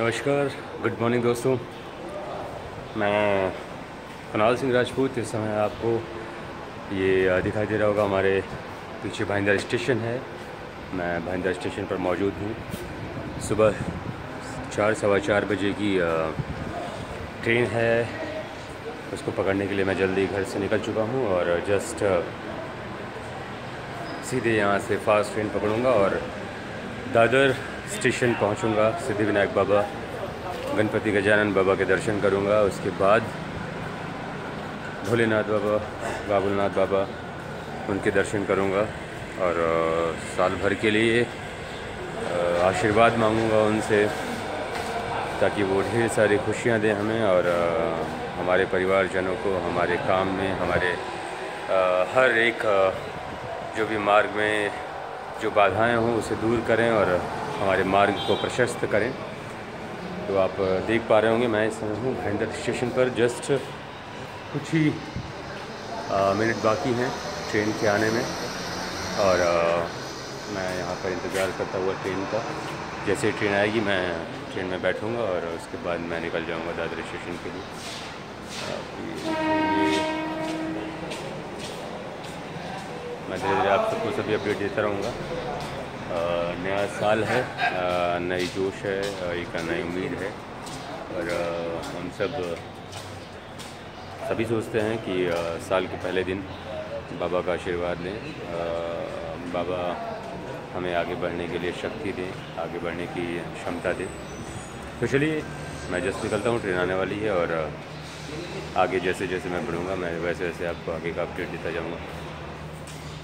नमस्कार good morning दोस्तों। मैं कुणाल सिंह राजपूत, इस समय आपको ये दिखाई दे रहा होगा हमारे पीछे भाईंदर स्टेशन है। मैं भाईंदर स्टेशन पर मौजूद हूँ। सुबह चार, सवा चार बजे की ट्रेन है। उसको पकड़ने के लिए मैं जल्दी घर से निकल चुका हूँ और जस्ट सीधे यहाँ से फास्ट ट्रेन पकड़ूँगा और दादर स्टेशन पहुंचूँगा, सिद्धिविनायक बाबा, गणपति गजानन बाबा के दर्शन करूँगा, उसके बाद भोलेनाथ बाबा, बाबुलनाथ बाबा, उनके दर्शन करूँगा और साल भर के लिए आशीर्वाद मांगूँगा उनसे ताकि वो ढेर सारी खुशियाँ दें हमें और हमारे परिवारजनों को, हमारे काम में, हमारे हर एक जो भी मार्ग में जो बाधाएँ हों उसे दूर करें और हमारे मार्ग को प्रशस्त करें। तो आप देख पा रहे होंगे मैं इस समय हूँ भैंदर स्टेशन पर। जस्ट कुछ ही मिनट बाकी हैं ट्रेन के आने में। और आ, मैं यहाँ पर इंतज़ार करता हुआ ट्रेन का। जैसे ट्रेन आएगी मैं ट्रेन में बैठूँगा और उसके बाद मैं निकल जाऊँगा दादर स्टेशन के लिए। मैं धीरे धीरे आप सबको सभी अपडेट देता रहूँगा। नया साल है नई जोश है एक नई उम्मीद है। और हम सब, सभी सोचते हैं कि साल के पहले दिन बाबा का आशीर्वाद लें। बाबा हमें आगे बढ़ने के लिए शक्ति दें, आगे बढ़ने की क्षमता दें। तो चलिए, मैं जस्ट निकलता हूँ, ट्रेन आने वाली है और, आगे जैसे जैसे मैं बढ़ूँगा, मैं वैसे वैसे आपको आगे का अपडेट देता जाऊँगा।